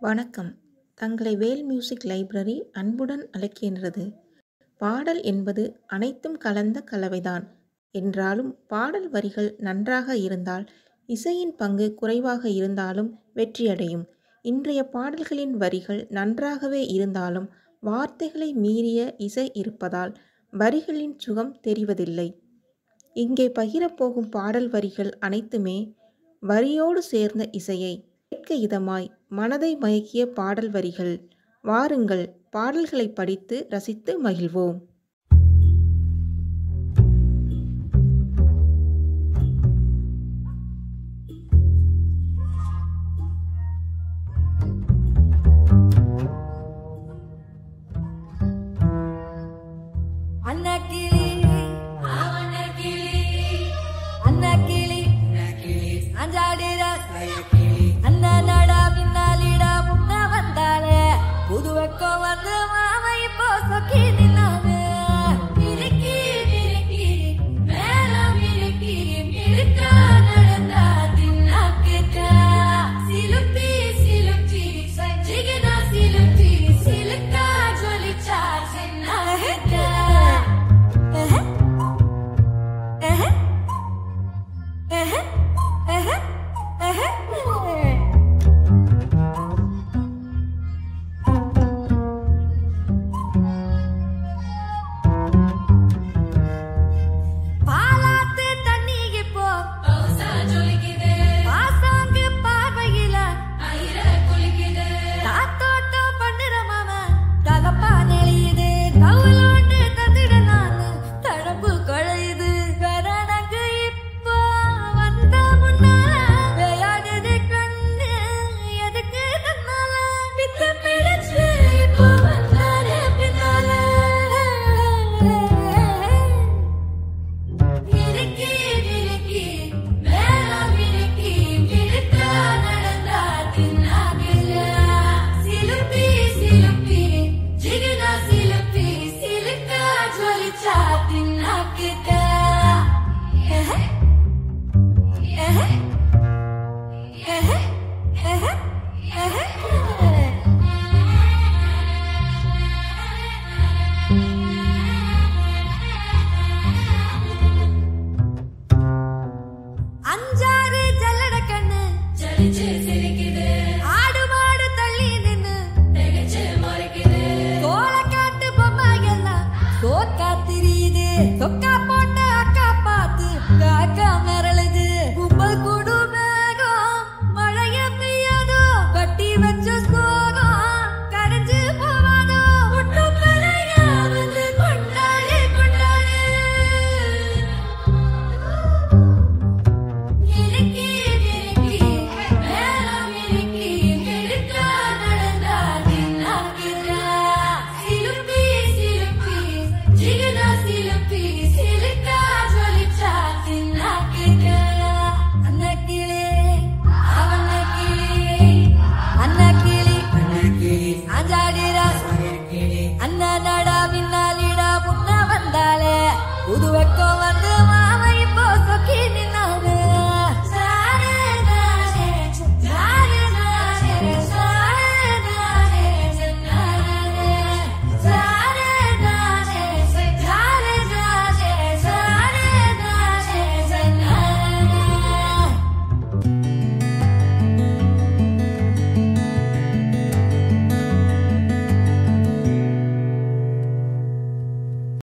வணக்கம். தங்களை வேல் music library அன்புடன் அழைக்கின்றது. பாடல் என்பது அனைத்தும் கலந்த கலவைதான். என்றாலும் பாடல் வரிகள் நன்றாக இருந்தால் இசையின் பங்கு குறைவாக இருந்தாலும் வெற்றியடையும். இன்றைய பாடல்களின் வரிகள் நன்றாகவே இருந்தாலும் வார்த்தைகளை மீறிய இசை இருப்பதால் வரிகளின் சுகம் தெரிவதில்லை. இங்கே பகிரப்போகும் பாடல் வரிகள் அனைத்துமே வரியோடு சேர்ந்த இசையை கேட்க இதமாய் மனதை மயக்கிய பாடல் வரிகள். வாருங்கள் பாடல்களை படித்து ரசித்து மகிழ்வோம். Cola não, ala e é posso que It is.